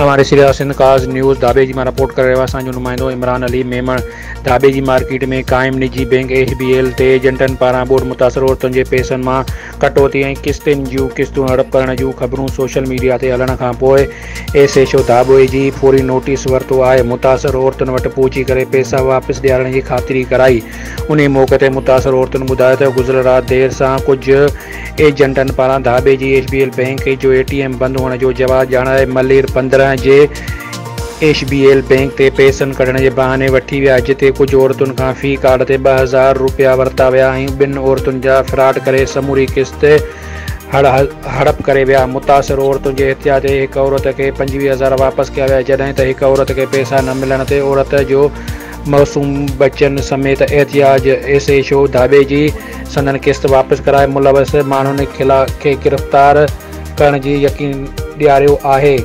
हमारे सिरिया सिंध काज न्यूज़ दाबे जी माँ रिपोर्ट करे रहियो असांजो नुमाइंदो इमरान अली, मेमण दाबे जी मार्केट में क़ाइमु निजी बैंक एच बी एल ते एजेंटनि पारां बोर्ड मुतासिर औरतुनि जे पैसनि माँ कटौती ऐं किस्तुनि जूं किस्तूं हड़प करण जूं ख़बरूं सोशल मीडिया ते हलण खां पोइ एस ओ दाबोए जी फौरी नोटिस वरितो आहे। मुतासिर औरतुनि वटि पहुची करे पैसा वापसि ॾियारण जी ख़ातिरी कराई। उन मौक़े ते मुतासिर औरतुनि ॿुधायो त गुज़िरियल राति देरि सां कुझु एजेंटनि पारां धाबे G H B L bank जो ए टी एम बंदि हुअण जो जवाबु मलेर पंद्रहं J H B L bank ते पैसनि कढण जे बहाने वठी विया, जिते कुझु औरतुनि खां फ़ी कार्ड ते ॿ हज़ार रुपया वरिता विया ऐं ॿिनि औरतुनि जा फ्रॉड करे समूरी किस्त हड़ हड़प करे विया। मुतासिर औरतुनि जे हत्या ते औरत खे पंजवीह हज़ार वापसि कया विया। जॾहिं त हिकु औरत खे पैसा न मिलण ते औरत जो मौसूम बचन समेत एहतियाज एस ओ धाबे जी संदन किस्त वापसि कराए मुलवस माण्हुनि खिला खे गिरफ़्तार करण जी यकीन ॾियारियो आहे।